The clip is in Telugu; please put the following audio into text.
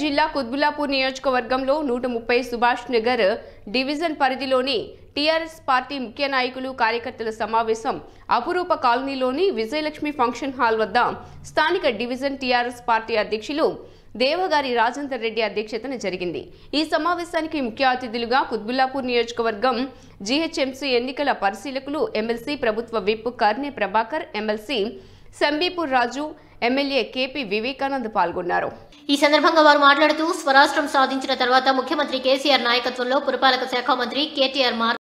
జిల్లా కుత్బుల్లాపూర్ నియోజకవర్గంలో నూట ముప్పై సుభాష్ నగర్ డివిజన్ పరిధిలోని టీఆర్ఎస్ పార్టీ ముఖ్య నాయకులు కార్యకర్తల సమావేశం అపురూప కాలనీలోని విజయలక్ష్మి ఫంక్షన్ హాల్ వద్ద స్థానిక డివిజన్ టీఆర్ఎస్ పార్టీ అధ్యక్షులు దేవగారి రాజేందర్ రెడ్డి అధ్యక్షతన జరిగింది. ఈ సమావేశానికి ముఖ్య అతిథులుగా కుత్బుల్లాపూర్ నియోజకవర్గం జీహెచ్ఎంసీ ఎన్నికల పరిశీలకులు ఎమ్మెల్సీ ప్రభుత్వ whip Karne Prabhakar MLC Shambipur Raju MLA KP Vivekanand పాల్గొన్నారు. ఈ సందర్భంగా వారు మాట్లాడుతూ స్వరాష్ట్రం సాధించిన తర్వాత ముఖ్యమంత్రి కేసీఆర్ నాయకత్వంలో పురపాలక శాఖ మంత్రి కేటీఆర్ మార్